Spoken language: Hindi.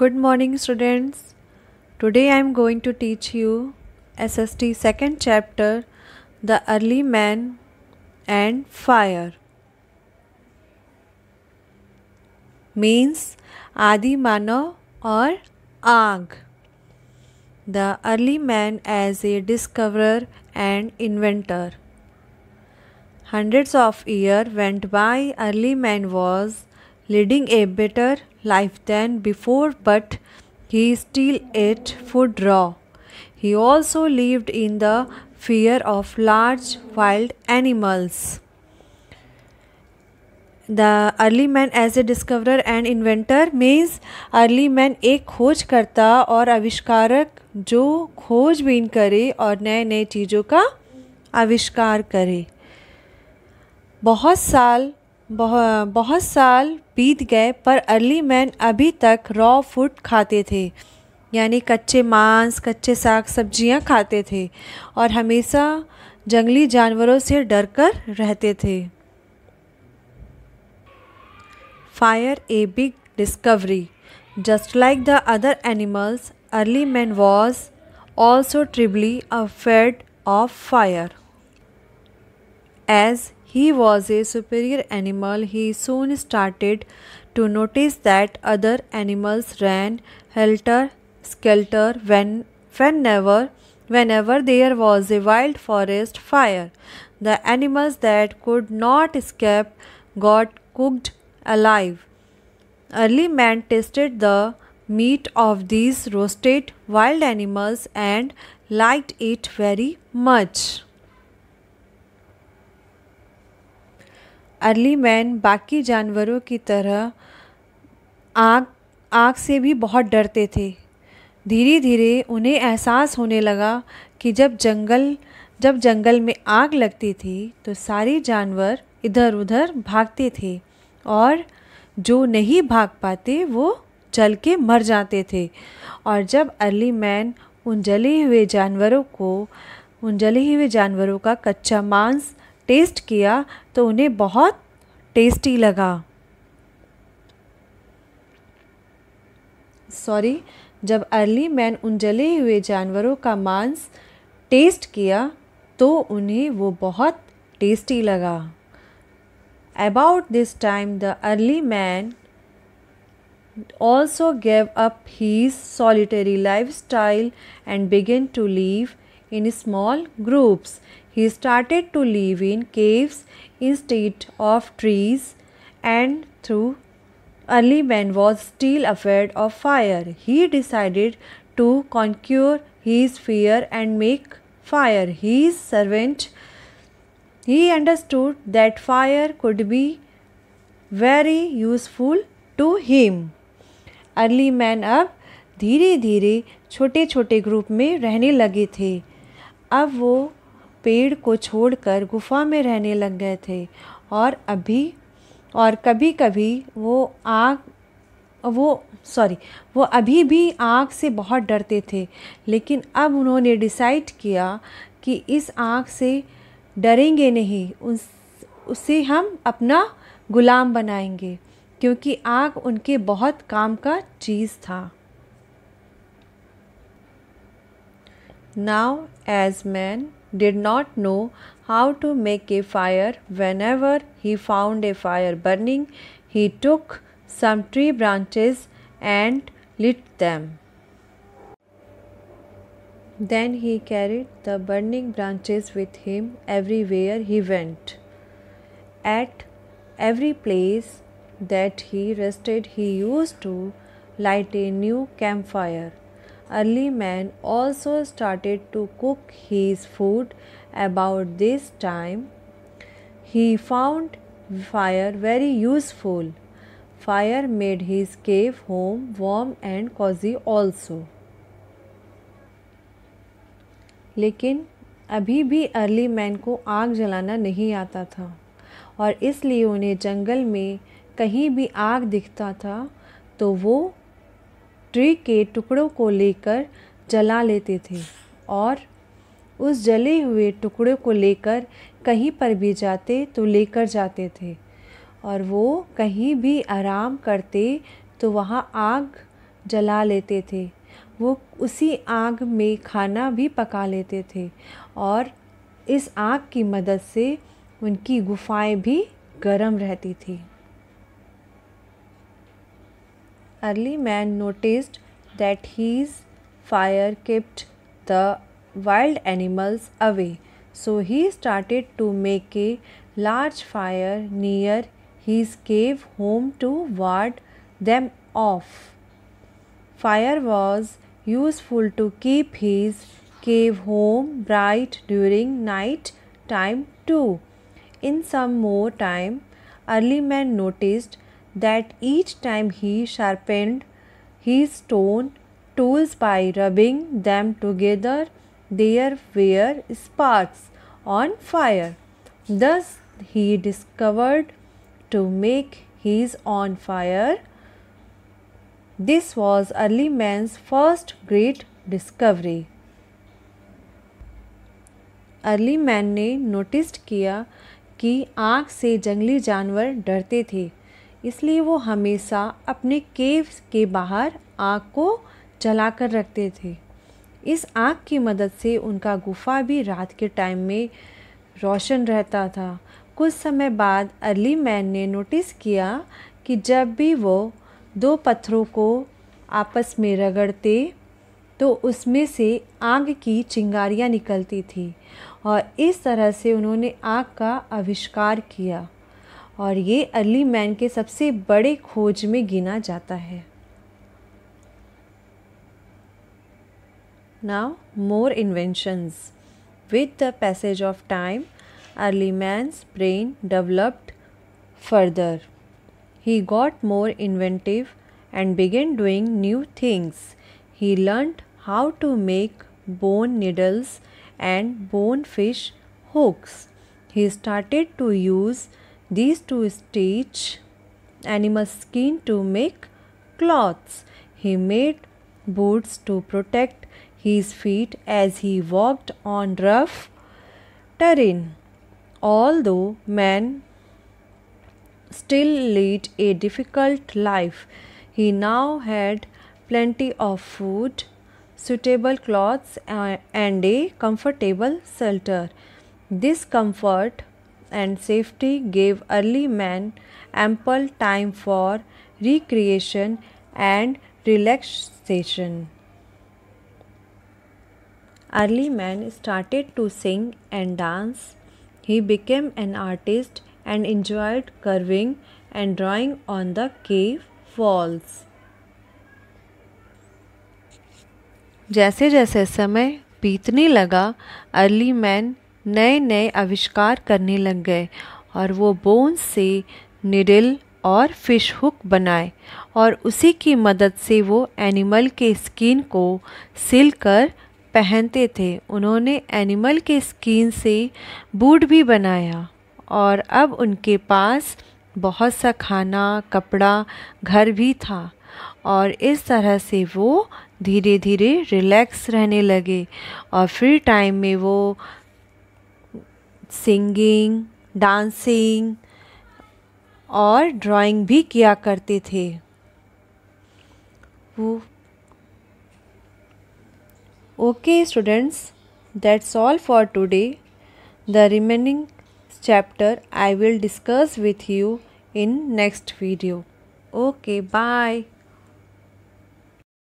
Good morning, students. Today I am going to teach you SST second chapter The Early Man and Fire. Means Adi Manav or Aag. The early man as a discoverer and inventor. Hundreds of years went by, early man was leading a better life than before but he still ate food raw he also lived in the fear of large wild animals the early man as a discover and inventor means early man एक खोजकर्ता और आविष्कारक जो खोज बीन करे और नए नए चीज़ों का आविष्कार करे बहुत साल बहुत साल बीत गए, पर अर्ली मैन अभी तक रॉ फ़ूड खाते थे। यानी कच्चे मांस, कच्चे साग सब्ज़ियाँ खाते थे और हमेशा जंगली जानवरों से डरकर रहते थे। Fire a big discovery just like the other animals early man was also terribly afraid of fire as he was a superior animal, he soon started to notice that other animals ran helter skelter when, whenever, whenever there was a wild forest fire. The animals that could not escape got cooked alive. Early man tasted the meat of these roasted wild animals and liked it very much. Early man बाकी जानवरों की तरह आग आग से भी बहुत डरते थे। धीरे धीरे उन्हें एहसास होने लगा कि जब जंगल जब जंगल में आग लगती थी तो सारे जानवर इधर उधर भागते थे और जो नहीं भाग पाते, वो जल के मर जाते थे। और जब अर्ली मैन उन जले हुए जानवरों को, उन जले हुए जानवरों का कच्चा मांस टेस्ट किया तो उन्हें बहुत टेस्टी लगा। सॉरी जब अर्ली मैन उन जले हुए जानवरों का मांस टेस्ट किया तो उन्हें वो बहुत टेस्टी लगा। About this time the early man also gave up his solitary lifestyle and began to live in small groups. He started to live in caves instead of trees and through early man was still afraid of fire. He decided to conquer his fear and make fire his servant. He understood that fire could be very useful to him. Early man अब धीरे धीरे छोटे छोटे ग्रुप में रहने लगे थे अब वो पेड़ को छोड़कर गुफा में रहने लग गए थे और अभी, और कभी कभी वो आग, वो सॉरी वो अभी भी आग से बहुत डरते थे। लेकिन अब उन्होंने डिसाइड किया कि इस आग से डरेंगे नहीं, उस, उसे हम अपना गुलाम बनाएँगे, क्योंकि आग उनके बहुत काम का चीज़ था। Now, as man did not know how to make a fire, whenever he found a fire burning, he took some tree branches and lit them. Then he carried the burning branches with him everywhere he went. At every place that he rested, he used to light a new campfire. Early man also started to cook his food about this time. He found fire very useful. Fire made his cave home warm and cozy also. लेकिन अभी भी अर्ली मैन को आग जलाना नहीं आता था और इसलिए उन्हें जंगल में कहीं भी आग दिखता था तो वो ट्री के टुकड़ों को लेकर जला लेते थे और उस जले हुए टुकड़े को लेकर कहीं पर भी जाते तो लेकर जाते थे। और वो कहीं भी आराम करते तो वहाँ आग जला लेते थे। वो उसी आग में खाना भी पका लेते थे और इस आग की मदद से उनकी गुफाएँ भी गर्म रहती थी। early man noticed that his fire kept the wild animals away. So he started to make a large fire near his cave home to ward them off. Fire was useful to keep his cave home bright during night time too. In some more time, early man noticed that each time he sharpened his stone tools by rubbing them together there were sparks on fire. Thus he discovered to make his own fire. This was early man's first great discovery. Early man ने नोटिस किया कि आग से जंगली जानवर डरते थे इसलिए वो हमेशा अपने केव के बाहर आग को जला कर रखते थे। इस आग की मदद से उनका गुफा भी रात के टाइम में रोशन रहता था। कुछ समय बाद अर्ली मैन ने नोटिस किया कि जब भी वो दो पत्थरों को आपस में रगड़ते तो उसमें से आग की चिंगारियाँ निकलती थी और इस तरह से उन्होंने आग का आविष्कार किया। और ये अर्ली मैन के सबसे बड़े खोज में गिना जाता है। Now more inventions with the passage of time early man's brain developed further he got more inventive and began doing new things he learn how to make bone needles and bone fish hooks he started to use these two stitch animal skin to make cloths. He made boots to protect his feet as he walked on rough terrain. Although man still led a difficult life, he now had plenty of food, suitable clothes, uh, and a comfortable shelter. This comfort and safety gave early man ample time for recreation and relaxation. Early man started to sing and dance. He became an artist and enjoyed carving and drawing on the cave walls. जैसे जैसे समय बीतने लगा अर्ली मैन नए नए आविष्कार करने लग गए और वो बोन्स से निडल और फ़िश हुक बनाए और उसी की मदद से वो एनिमल के स्किन को सिल कर पहनते थे। उन्होंने एनिमल के स्किन से बूट भी बनाया और अब उनके पास बहुत सा खाना, कपड़ा, घर भी था और इस तरह से वो धीरे धीरे रिलैक्स रहने लगे और फ्री टाइम में वो सिंगिंग, डांसिंग और ड्राइंग भी किया करते थे। वो okay students that's all for today the remaining chapter I will discuss with you in next video okay bye